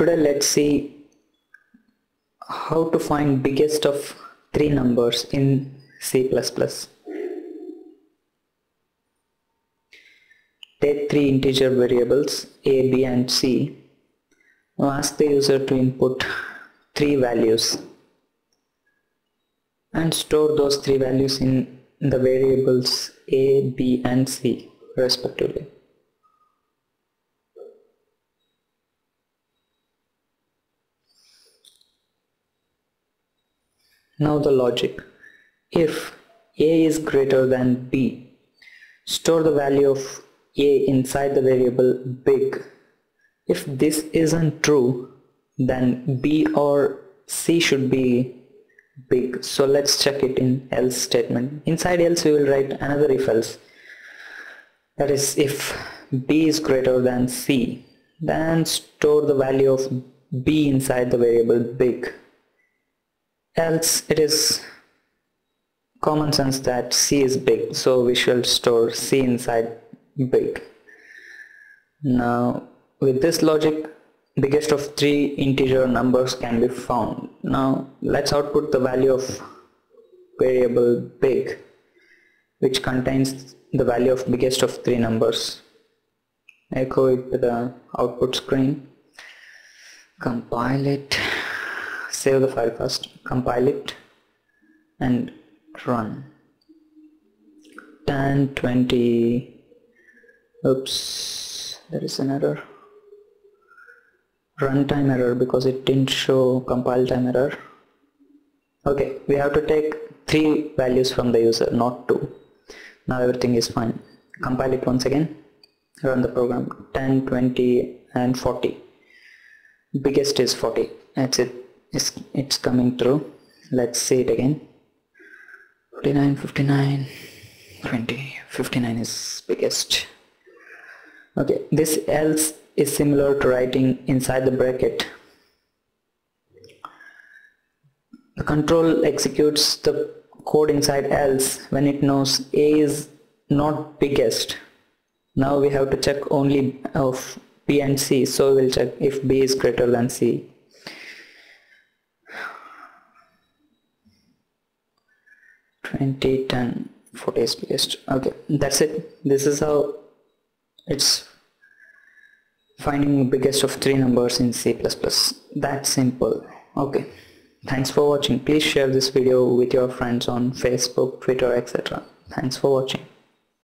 Today let's see how to find biggest of three numbers in C++. Take three integer variables a, b and c. Now ask the user to input three values and store those three values in the variables a, b and c respectively. Now the logic. If a is greater than b, store the value of a inside the variable big. If this isn't true, then b or c should be big. So let's check it in else statement. Inside else we will write another if else. That is if b is greater than c, then store the value of b inside the variable big else it is common sense that c is big so we shall store c inside big. Now with this logic biggest of three integer numbers can be found. Now let's output the value of variable big which contains the value of biggest of three numbers. Echo it to the output screen. Compile it save the file first compile it and run. 10 20 oops there is an error. Runtime error because it didn't show compile time error. Okay we have to take three values from the user not two. Now everything is fine. Compile it once again. Run the program. 10 20 and 40 biggest is 40 that's it it's, it's coming through. Let's see it again. 49 59 20 59 is biggest. Okay this else is similar to writing inside the bracket. The control executes the code inside else when it knows a is not biggest. Now we have to check only of b and c so we'll check if b is greater than c 20 10 40 is okay that's it. This is how it's finding biggest of three numbers in C++ that simple. Okay thanks for watching. Please share this video with your friends on Facebook Twitter etc thanks for watching